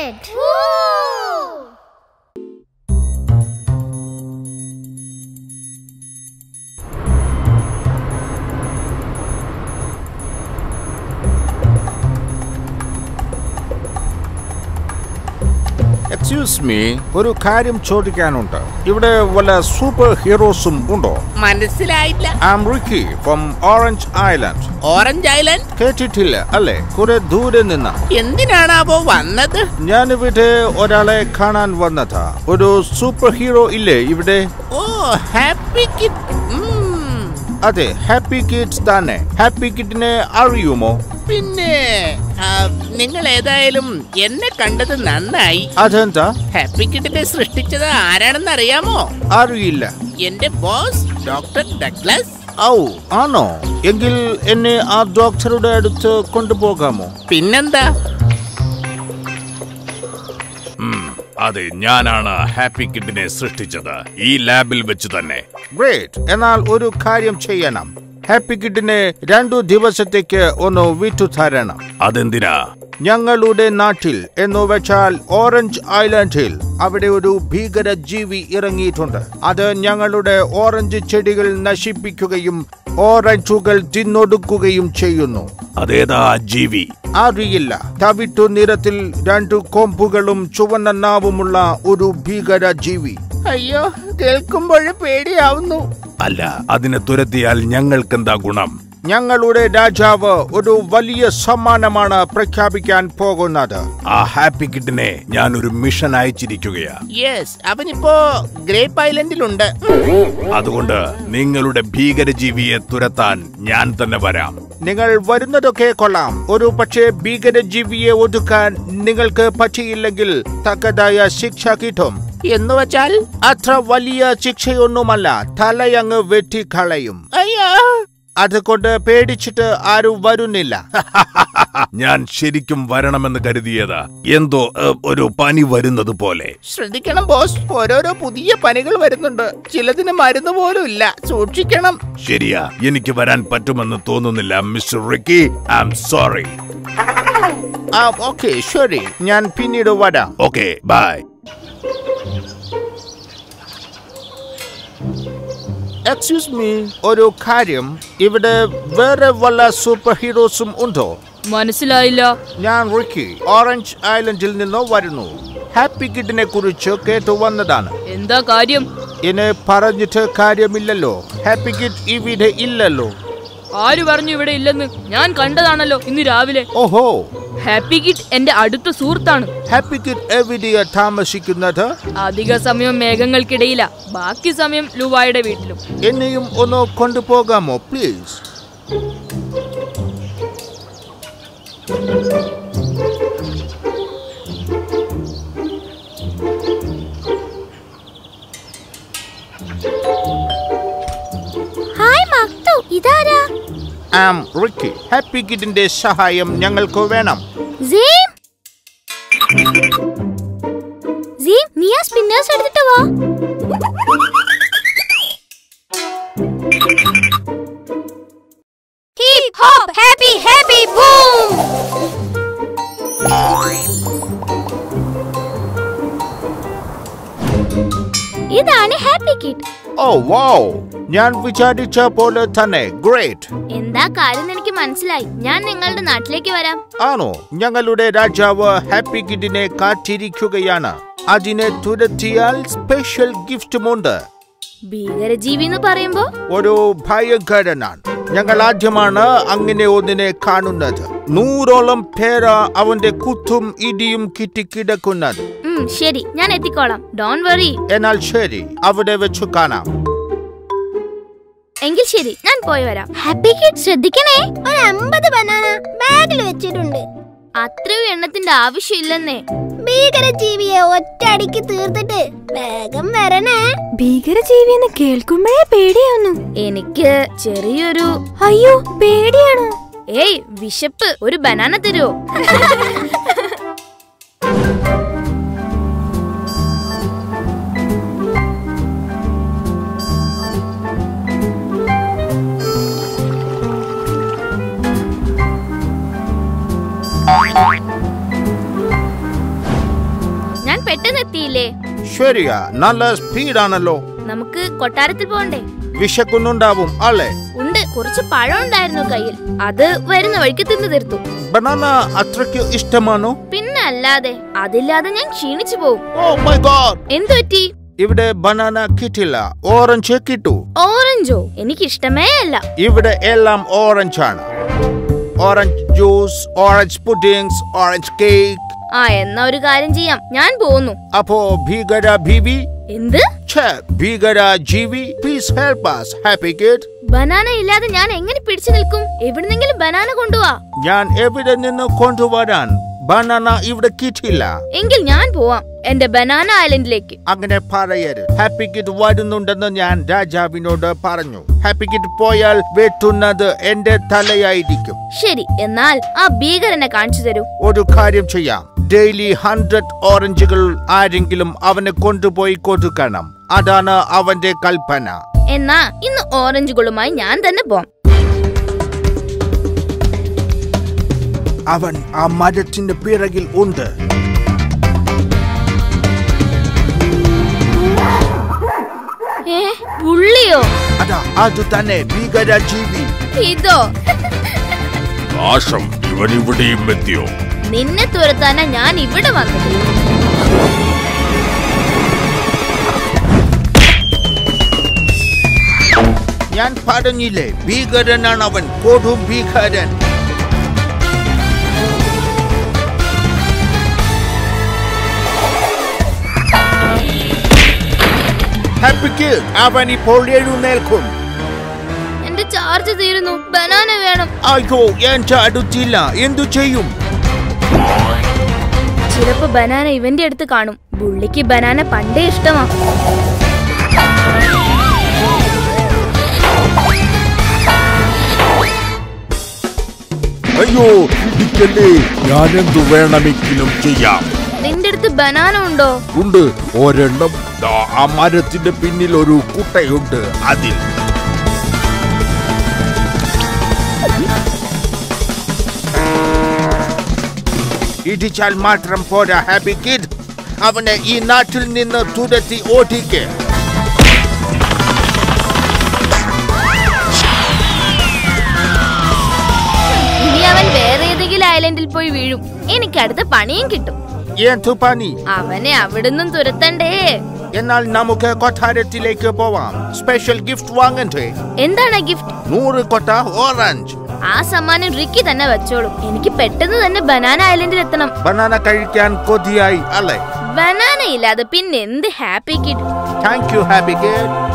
it! Woo! Excuse me ഒരു കാര്യം ചോദിക്കാനുണ്ട്. ഇവിടെ വല്ല സൂപ്പർ ഹീറോസും ഉണ്ടോ? മനസ്സിലായില്ല. I'm Ricky from orange island orange island കേട്ടിട്ടില്ല അല്ലേ? കുറെ ദൂരെ നിന്ന. എന്തിനാണാവോ വന്നത്? ഞാൻ ഇവിടെ ഒരാളെ കാണാൻ വന്നതാ. ഒരു സൂപ്പർ ഹീറോ ഇല്ലേ ഇവിടെ? ഓ ഹാപ്പി കിഡ് അതെ ഹാപ്പി കിഡ്സ് തന്നെ. ഹാപ്പി കിഡിനെ അറിയുമോ? പിന്നെ നിങ്ങൾ ഏതായാലും എന്നെ കണ്ടത് നന്നായി. അതെന്താ? ഹാപ്പി കിഡിനെ സൃഷ്ടിച്ചത് ആരാണെന്ന് അറിയാമോ? അറിയില്ല. എന്റെ ബോസ് ഡോക്ടർ ഡഗ്ലസ് ഔ ആണോ? എങ്കിൽ എന്നെ ആ ഡോക്ടറുടെ അടുത്ത് കൊണ്ടുപോകാമോ? പിന്നെന്താ? അതെ ഞാനാണ് ഹാപ്പി കിഡിനെ സൃഷ്ടിച്ചത്. ഈ ലാബിൽ വെച്ച് തന്നെ. ഗ്രേറ്റ് എന്നാൽ ഒരു കാര്യം ചെയ്യണം. ഹാപ്പി കിഡിനെ രണ്ടു ദിവസത്തേക്ക് ഒന്ന് വിറ്റു തരണം അതെന്തിനാ? ഞങ്ങളുടെ നാട്ടിൽ എന്ന് വെച്ചാൽ ഓറഞ്ച് ഐലൻഡിൽ അവിടെ ഒരു ഭീകര ജീവി ഇറങ്ങിയിട്ടുണ്ട്. അത് ഞങ്ങളുടെ ഓറഞ്ച് ചെടികൾ നശിപ്പിക്കുകയും ഓറഞ്ചുകൾ തിന്നൊടുക്കുകയും ചെയ്യുന്നു. അതേതാ ജീവി? അറിയില്ല. തവിട്ടു നിറത്തിൽ രണ്ടു കൊമ്പുകളും ചുവന്ന നാവുമുള്ള ഒരു ഭീകര ജീവി അയ്യോ കേൾക്കുമ്പോൾ പേടിയാവുന്നു. അല്ല അതിനെ തുരത്തിയാൽ ഞങ്ങൾക്കെന്താ ഗുണം? ഞങ്ങളുടെ രാജാവ് ഒരു വലിയ സമ്മാനമാണ് പ്രഖ്യാപിക്കാൻ പോകുന്നത്. ആ ഹാപ്പി കിഡിനെ ഞാൻ ഒരു മിഷൻ അയച്ചിരിക്കുകയാ. യെസ് അവനിപ്പോ ഗ്രേപ്പ് ഐലൻഡിലുണ്ട്. അതുകൊണ്ട് നിങ്ങളുടെ ഭീകരജീവിയെ തുരത്താൻ ഞാൻ തന്നെ വരാം. നിങ്ങൾ വരുന്നതൊക്കെ കൊള്ളാം. ഒരു പക്ഷേ ഭീകരജീവിയെ ഒതുക്കാൻ നിങ്ങൾക്ക് പറ്റിയില്ലെങ്കിൽ തക്കതായ ശിക്ഷ കിട്ടും. എന്ന് വച്ചാൽ അത്ര വലിയ ശിക്ഷയൊന്നുമല്ല. തലയങ്ങ് വെട്ടിക്കളയും. അയ്യോ. അതുകൊണ്ട് പേടിച്ചിട്ട് ആരും വരുന്നില്ല. ഞാൻ ശരിക്കും വരണമെന്ന് കരുതിയതാ. എന്തോ ഒരു പനി വരുന്നത് പോലെ. ശ്രദ്ധിക്കണം ബോസ്. ഓരോരോ പുതിയ പനികൾ വരുന്നുണ്ട്. ചിലതിന് മരുന്ന് പോലും ഇല്ല. സൂക്ഷിക്കണം. ശരിയാ. എനിക്ക് വരാൻ പറ്റുമെന്ന് തോന്നുന്നില്ല മിസ്റ്റർ റിക്കി. I'm sorry. ആ ഓക്കെ ശരി. ഞാൻ പിന്നീട് വരാം. Okay bye. എക്സ്ക്യൂസ് മീ ഒരു കാര്യം. ഇവിടെ വേറെ വല്ല സൂപ്പർ ഹീറോസും ഉണ്ടോ? മനസ്സിലായില്ല. ഞാൻ റിക്കി ഓറഞ്ച് ഐലൻഡിൽ നിന്നോ വരുന്നു. ഹാപ്പി കിഡിനെ കുറിച്ച് കേട്ടു വന്നതാണ്. എന്താ കാര്യം? എന്നെ പറഞ്ഞിട്ട് കാര്യമില്ലല്ലോ. ഹാപ്പി കിഡ് ഇവിടെ ഇല്ലല്ലോ. ആര് പറഞ്ഞു ഇവിടെ ഇല്ലെന്ന്? ഞാൻ കണ്ടതാണല്ലോ ഇന്ന് രാവിലെ. ഓഹോ ഹാപ്പി കിറ്റ് എന്റെ അടുത്ത സുഹൃത്താണ്. ഹാപ്പി കിഡ് എവിടെയാ താമസിക്കുന്നത്? അധിക സമയം മേഘങ്ങൾക്കിടയില. ബാക്കി സമയം ലുവായുടെ വീട്ടിലും. എന്നെയും ഒന്ന് കൊണ്ടുപോകാമോ പ്ലീസ് ഹായ് മക്തു ഇതാരാ? ആം റിക്കി ഹാപ്പി കിഡിന്റെ സഹായം ഞങ്ങൾക്ക് വേണം. സീം സീം നീ ആ സ്പിന്നേഴ്സ് എടുത്തിട്ട് വാ. Hip hop happy happy boom ഇതാണ് ഹാപ്പി കിഡ്. ഓ വാവ് ഞാൻ വിചാരിച്ച പോലെ തന്നെ. ഗ്രേറ്റ് എന്താ കാര്യം എനിക്ക് മനസ്സിലായി. ഞാൻ നിങ്ങളുടെ നാട്ടിലേക്ക് വരാം. ആണോ? ഞങ്ങളുടെ രാജാവ് ഹാപ്പി കിഡിനെ കാത്തിരിക്കുകയാണ്. അതിനെ തുരത്തിയാൽ സ്പെഷ്യൽ ഗിഫ്റ്റുമുണ്ട് ഭീകരജീവി എന്ന് പറയുമ്പോ? ഒരു ഭയങ്കരനാണ്. ഞങ്ങൾ ആദ്യമാണ് അങ്ങനെ ഒന്നിനെ കാണുന്നത്. നൂറോളം പേര അവന്റെ കുത്തും ഇടിയും കിട്ടിക്കിടക്കുന്നത് ശരി ഞാൻ എത്തിക്കോളാം. ഡോൺ വറി എന്നാൽ ശരി അവിടെ വെച്ചു കാണാം. എങ്കിൽ ശരി ഞാൻ പോയി വരാം. ഹാപ്പി കിഡ് ശ്രദ്ധിക്കണേ? ഒരു അമ്പത് ബനാന ബാഗിൽ വെച്ചിട്ടുണ്ട്. അത്രയും എണ്ണത്തിന്റെ ആവശ്യമില്ലെന്നേ. ഭീകരജീവിയെ ഒറ്റയടിക്ക് തീർത്തിട്ട് വേഗം വരണേ. ഭീകരജീവിയെന്ന് കേൾക്കുമ്പോഴേ പേടിയാവുന്നു. എനിക്ക് ചെറിയൊരു അയ്യോ പേടിയാണോ? ഏയ് വിശപ്പ്. ഒരു ബനാന തരുമോ ശരിയാ നല്ല സ്പീഡാണല്ലോ. നമുക്ക് കൊട്ടാരത്തിൽ പോണ്ടേ വിശക്കുന്നുണ്ടാവും അല്ലേ? ഉണ്ട് കുറച്ച് പഴം ഉണ്ടായിരുന്നു കയ്യിൽ. അത് വരുന്ന വഴിക്ക് തിന്നു തീർത്തു. ബനാന അത്രയ്ക്ക് ഇഷ്ടമാണോ? പിന്നെ അല്ലാതെ അതില്ലാതെ ഞാൻ ക്ഷീണിച്ചു പോകും ഓ മൈ ഗോഡ് എന്തു പറ്റി? ഇവിടെ ബനാന കിട്ടില്ല ഓറഞ്ച് കിട്ടു. ഓറഞ്ചോ? എനിക്ക് ഇഷ്ടമേ അല്ല. ഇവിടെ എല്ലാം ഓറഞ്ച് ആണ്. Orange juice orange puddings orange cake ആ എന്നാ ഒരു കാര്യം ചെയ്യാം. ഞാൻ പോകുന്നു അപ്പോ ഭീകര ഭീവി? എന്ത്? ഭീകര ജീവി please help us. Happy kid banana ഇല്ലാതെ ഞാൻ എങ്ങനെ പിടിച്ചു നിൽക്കും? എവിടുന്നെങ്കിലും ബനാന കൊണ്ടുവാ. ഞാൻ എവിടെ നിന്ന് കൊണ്ടുവരാൻ? ബനാന ഇവിടെ കിട്ടില്ല എങ്കിൽ ഞാൻ പോവാം എന്റെ ബനാന ഐലൻഡിലേക്ക്. അങ്ങനെ പറയരുത്. ഹാപ്പി കിഡ് വരുന്നുണ്ടെന്ന് ഞാൻ രാജാവിനോട് പറഞ്ഞു. ഹാപ്പി കിഡ് പോയാൽ വെട്ടുന്നത് എന്റെ തലയായിരിക്കും. ശരി എന്നാൽ ആ ഭീകരനെ കാണിച്ചു തരൂ. ഒരു കാര്യം ചെയ്യാം. ഡെയിലി ഹൺഡ്രഡ് ഓറഞ്ചുകൾ ആരെങ്കിലും അവനെ കൊണ്ടുപോയി കൊടുക്കണം. അതാണ് അവന്റെ കൽപ്പന. എന്നാ ഇന്ന് ഓറഞ്ചുകളുമായി ഞാൻ തന്നെ പോം. അവൻ ആ മരത്തിന്റെ പിറകിൽ ഉണ്ട്. പുള്ളിയോ? അതാ അത് തന്നെ ഭീകര ജീവി ഇതോ? നാശം ഇവൻ ഇവിടെയും എത്തിയോ? നിന്നെ തുരത്താനാ ഞാൻ ഇവിടെ വന്നത്. ഞാൻ പറഞ്ഞില്ലേ ഭീകരനാണ് അവൻ കൊടും ഭീകരൻ. ഹാപ്പിക്ക് അവൻ ഇപ്പോൾ എഴുന്നേൽക്കും. എന്റെ ചാർജ് തീരുന്നു. ബനാന വേണം. അയ്യോ ഞാൻ ചാടുത്തില്ല. എന്തു ചെയ്യും? ചിലപ്പോ ബനാന ഇവന്റെ അടുത്ത് കാണും. ബുള്ളിക്ക് ബനാന പണ്ടേ ഇഷ്ടമാ. അയ്യോ ഇടിക്കല്ലേ ഞാനെന്തു വേണമെങ്കിലും ചെയ്യാം. നിന്റെ അടുത്ത് ബനാന ഉണ്ടോ? ഉണ്ട്. ഒരെണ്ണം. ആ മരത്തിന്റെ പിന്നിൽ ഒരു കുട്ടയുണ്ട്. അതിൽ. ഇടിച്ചാൽ മാത്രം പോരാ ഹാപ്പി കിഡ് അവനെ ഈ നാട്ടിൽ നിന്ന് തുരത്തി ഓടിക്ക്. ഇനി അവൻ വേറെ ഏതെങ്കിലും ഐലൻഡിൽ പോയി വീഴും. എനിക്ക് അടുത്ത പണിയും കിട്ടും. എന്തു പണി? അവനെ അവിടുന്ന് തുരത്തണ്ടേ. എന്നാൽ നമുക്ക് കൊട്ടാരത്തിലേക്ക് പോവാം. സ്പെഷ്യൽ ഗിഫ്റ്റ് വാങ്ങണ്ടേ? എന്താണ് ഗിഫ്റ്റ് നൂറ് കൊട്ട ഓറഞ്ച് ആ സമ്മാനം റിക്കി തന്നെ വെച്ചോളൂ. എനിക്ക് പെട്ടെന്ന് തന്നെ ബനാന ഐലൻഡിൽ എത്തണം. ബനാന കഴിക്കാൻ കൊതിയായി അല്ലേ? ബനാന ഇല്ലാതെ പിന്നെ എന്ത് happy kid? Thank you happy kid